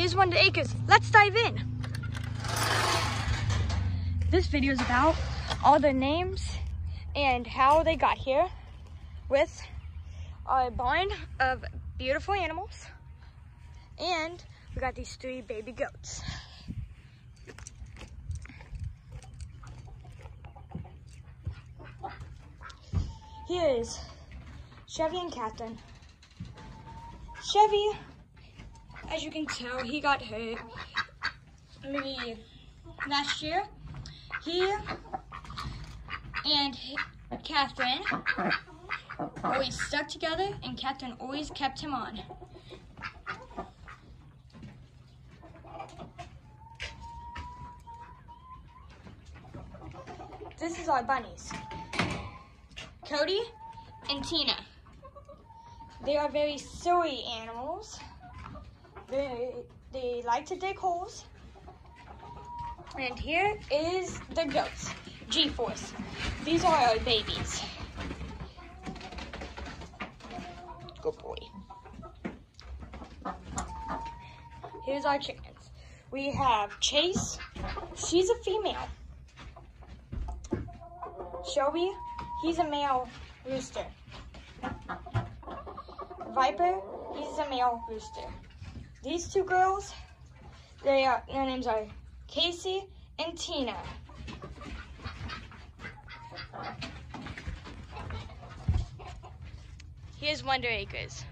Here's Wonder Acres. Let's dive in. This video is about all the names and how they got here with a barn of beautiful animals. And we got these three baby goats. Here is Chevy and Catherine. Chevy, as you can tell, he got hurt maybe last year. He and Catherine always stuck together and Catherine always kept him on. This is our bunnies. Cody and Tina. They are very silly animals. They, they like to dig holes. And here is the goats, G-Force. These are our babies. Good boy. Here's our chickens. We have Chase. She's a female. Shelby, he's a male rooster. Viper, he's a male rooster. These two girls, they are, their names are Casey and Tina. Here's Wonder Acres.